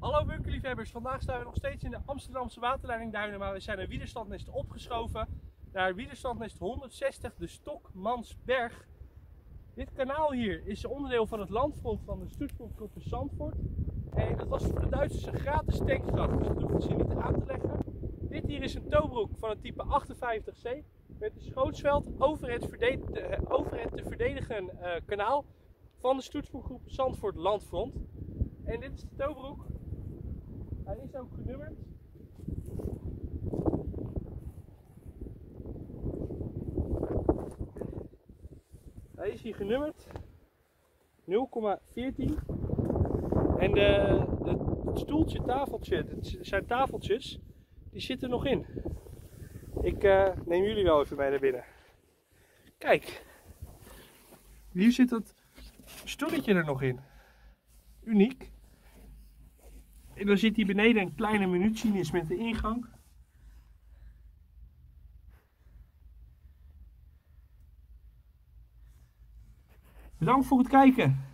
Hallo bunkerliefhebbers, vandaag staan we nog steeds in de Amsterdamse waterleidingduinen, maar we zijn een widerstandnest opgeschoven naar widerstandnest 160, de Stokmansberg. Dit kanaal hier is onderdeel van het landfront van de Stoetsbondgroep in Zandvoort. En dat was voor de Duitsers een gratis tankgracht, dus dat hoeven ze niet aan te leggen. Dit hier is een toobroek van het type 58C met een schootsveld over het, te verdedigen uh, kanaal van de Stoetsbondgroep Zandvoort Landfront. En dit is de toobroek hij is ook genummerd. Hij is hier genummerd 0,14 en de, het stoeltje, tafeltje, het zijn tafeltjes, die zitten nog in. Ik uh, neem jullie wel even mee naar binnen. Kijk, hier zit het stoeltje er nog in. Uniek. En dan zit hier beneden een kleine munitie met de ingang. Bedankt voor het kijken.